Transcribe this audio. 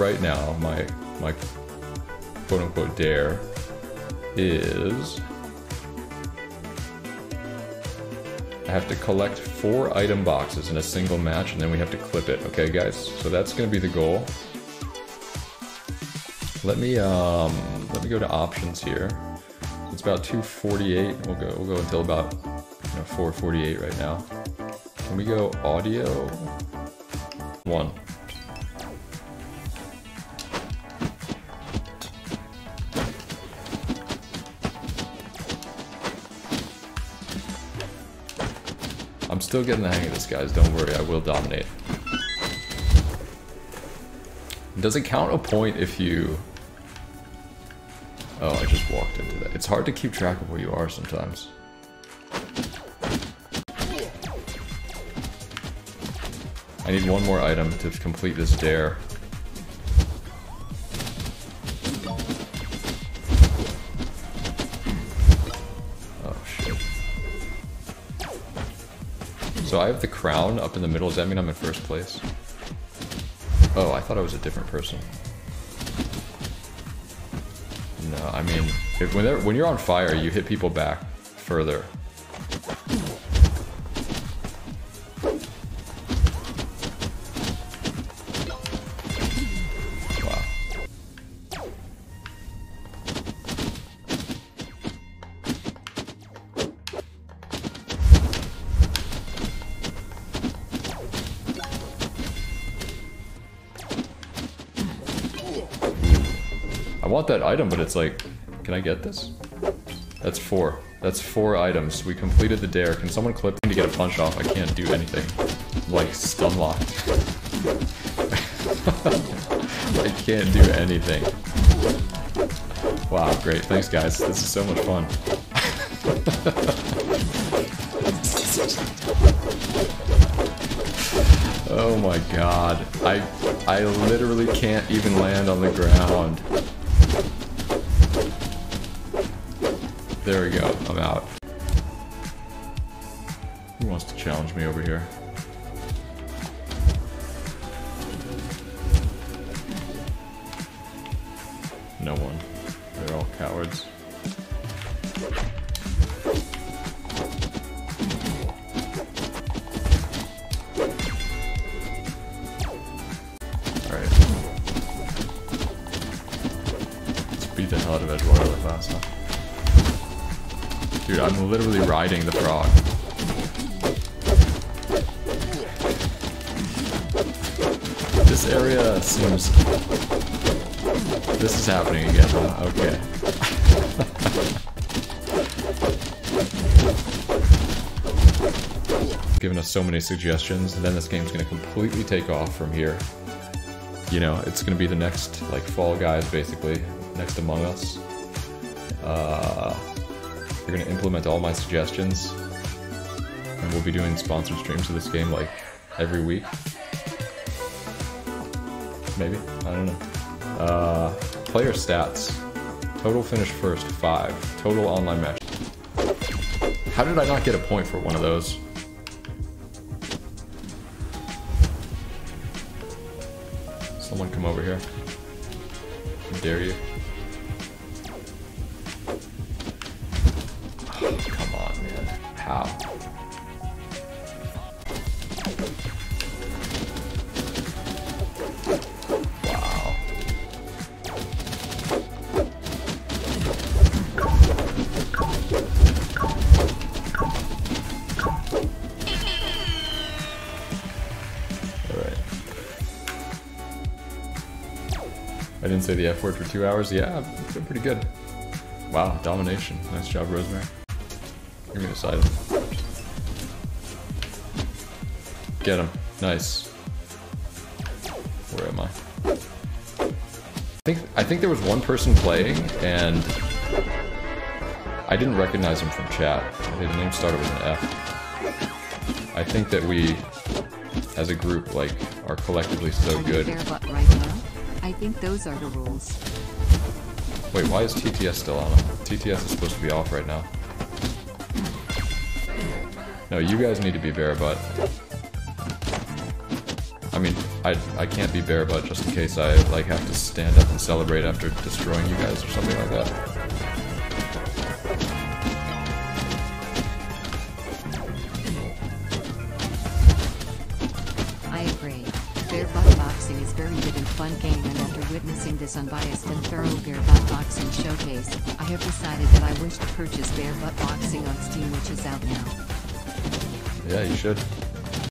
right now, my my quote unquote dare is I have to collect four item boxes in a single match and then we have to clip it, okay guys? So that's gonna be the goal. Let me um let me go to options here. It's about 248. We'll go we'll go until about you know 448 right now. Can we go audio? One. Still getting the hang of this, guys. Don't worry, I will dominate. Does it count a point if you... Oh, I just walked into that. It's hard to keep track of where you are sometimes. I need one more item to complete this dare. So I have the crown up in the middle. Does that mean I'm in first place? Oh, I thought I was a different person. No, I mean, if, when, when you're on fire, you hit people back further. I want that item, but it's like, can I get this? That's four. That's four items. We completed the dare. Can someone clip me to get a punch off? I can't do anything. I'm like stun locked. I can't do anything. Wow, great. Thanks guys. This is so much fun. oh my god. I I literally can't even land on the ground. There we go. I'm out. Who wants to challenge me over here? No one. They're all cowards. Alright. Let's beat the hell out of Edgewater huh? Dude, I'm literally riding the frog. This area seems... This is happening again, huh? Okay. Given us so many suggestions, and then this game's gonna completely take off from here. You know, it's gonna be the next, like, Fall Guys, basically. Next Among Us. Uh... They're gonna implement all my suggestions. And we'll be doing sponsored streams of this game like every week. Maybe? I don't know. Uh, player stats. Total finish first, 5. Total online match. How did I not get a point for one of those? Someone come over here. Dare you. How? Wow. Alright. I didn't say the F word for two hours? Yeah, it's been pretty good. Wow, domination. Nice job, Rosemary. Give me this item. Get him. Nice. Where am I? I think I think there was one person playing and I didn't recognize him from chat. His name started with an F. I think that we, as a group, like, are collectively so good. Fair but right, huh? I think those are the rules. Wait, why is TTS still on? TTS is supposed to be off right now. No, you guys need to be bare butt. I mean, I I can't be bare butt just in case I like have to stand up and celebrate after destroying you guys or something like that. I agree. Bare butt boxing is very good and fun game and after witnessing this unbiased and thorough bare butt boxing showcase, I have decided that I wish to purchase bare butt boxing on Steam which is out now. Yeah, you should.